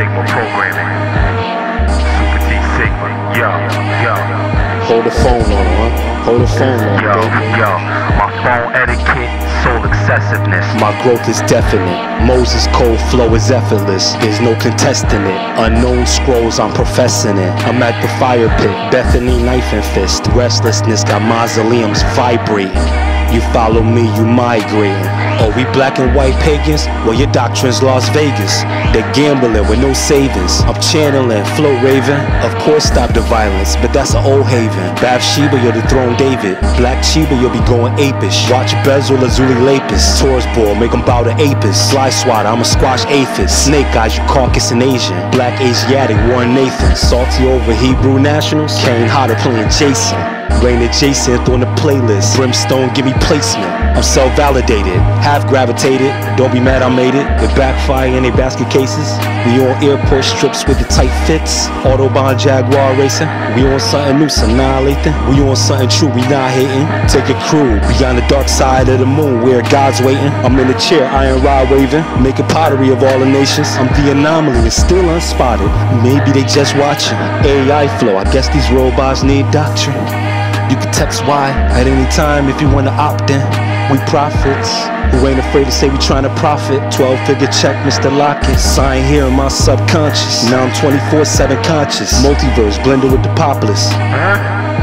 Sigma programming. Super T Sigma. Yo, yo. Hold the phone on, huh? Hold the phone on, Yo, baby. yo, my phone etiquette, soul excessiveness. My growth is definite. Moses' cold flow is effortless. There's no contesting it. Unknown scrolls, I'm professing it. I'm at the fire pit. Bethany knife and fist. Restlessness got mausoleums vibrate. You follow me, you migrating. Oh, we black and white pagans? Well, your doctrine's Las Vegas. They're gambling with no savings. I'm channeling, float raven. Of course, stop the violence, but that's an old haven. Bathsheba, you'll dethrone David. Black Sheba, you'll be going apish. Watch Bezel, Lazuli Lapis. Taurus ball, make 'em bow to Apis. Sly swatter, I'ma squash aphis. Snake eyes, you Caucasian Asian. Black Asiatic, Warren Nathan. Salty over Hebrew nationals. Kane Hodder playing Jason. Rain adjacent on the playlist. Brimstone, give me placement. I'm self validated, half gravitated. Don't be mad I made it. With backfire in they basket cases. We on airport strips with the tight fits. Autobahn Jaguar racing. We on something new, annihilating. We on something true, we not hating. Take a crew beyond the dark side of the moon where God's waiting. I'm in the chair, iron rod waving. Making pottery of all the nations. I'm the anomaly, it's still unspotted. Maybe they just watching. AI flow, I guess these robots need doctrine. You can text Y at any time if you wanna opt in. We prophets who ain't afraid to say we tryna profit. 12 figure check, Mr. Lockett. Sign here in my subconscious. Now I'm 24 7 conscious. Multiverse blended with the populace. Huh?